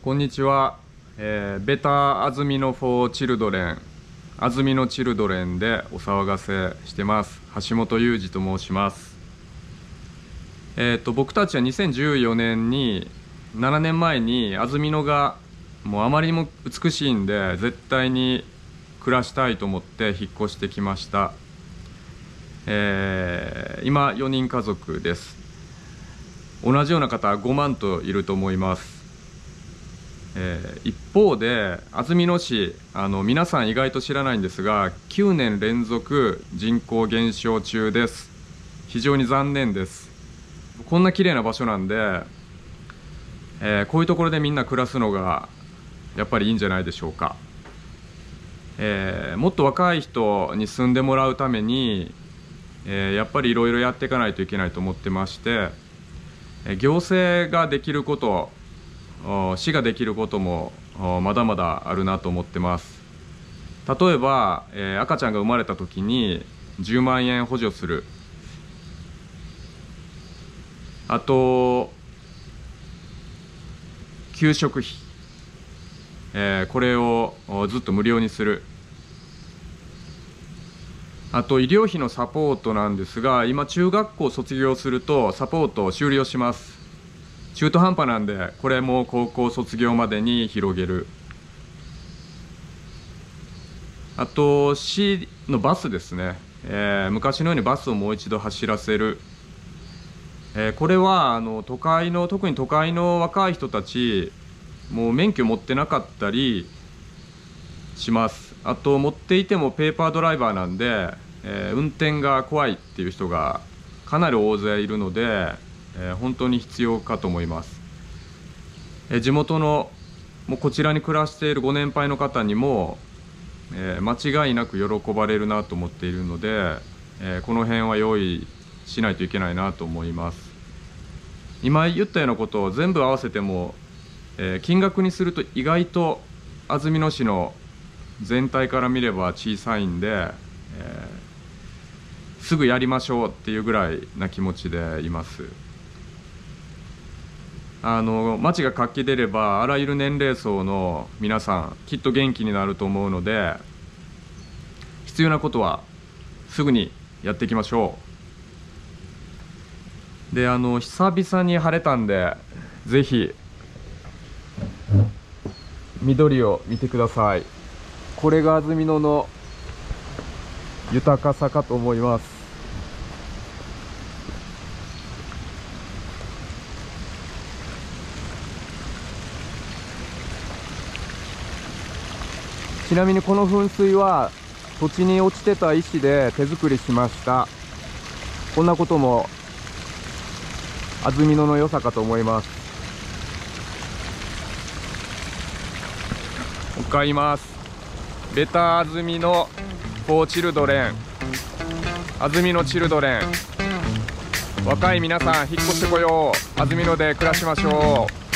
こんにちは、えー、ベタ安曇野フォーチルドレン。安曇野チルドレンでお騒がせしてます。橋本裕二と申します。えっ、ー、と僕たちは2014年に7年前に安曇野がもうあまりにも美しいんで絶対に暮らしたいと思って引っ越してきました、えー、今4人家族です。同じような方5万といると思います。えー、一方で安曇野市あの皆さん意外と知らないんですが9年連続人口減少中です。非常に残念です。こんな綺麗な場所なんで、えー、こういうところでみんな暮らすのがやっぱりいいんじゃないでしょうか、えー、もっと若い人に住んでもらうために、えやっぱりいろいろやっていかないといけないと思ってまして行政ができること市ができることもまだまだあるなと思ってます。例えば、えー、赤ちゃんが生まれた時に10万円補助する。あと給食費、えー、これをずっと無料にする。あと医療費のサポートなんですが今中学校卒業するとサポートを終了します。中途半端なんでこれも高校卒業までに広げる。あと市のバスですね、えー、昔のようにバスをもう一度走らせる、えー、これはあの都会の特に都会の若い人たちもう免許持ってなかったりします。あと持っていてもペーパードライバーなんで、えー、運転が怖いっていう人がかなり大勢いるのでえ、本当に必要かと思います、え、地元のもうこちらに暮らしているご年配の方にも、え、間違いなく喜ばれるなと思っているので、えこの辺は用意しないといけないなと思います今言ったようなことを全部合わせても、え金額にすると意外と安曇野市の全体から見れば小さいんで、えすぐやりましょうっていうぐらいな気持ちでいます。あの街が活気出ればあらゆる年齢層の皆さんきっと元気になると思うので必要なことはすぐにやっていきましょう。であの久々に晴れたんでぜひ緑を見てください。これが安曇野の豊かさかと思います。ちなみにこの噴水は土地に落ちてた石で手作りしました。こんなことも安曇野の良さかと思います。もう一回言います。ベタ安曇野フォーチルドレン。安曇野チルドレン。若い皆さん引っ越してこよう。安曇野で暮らしましょう。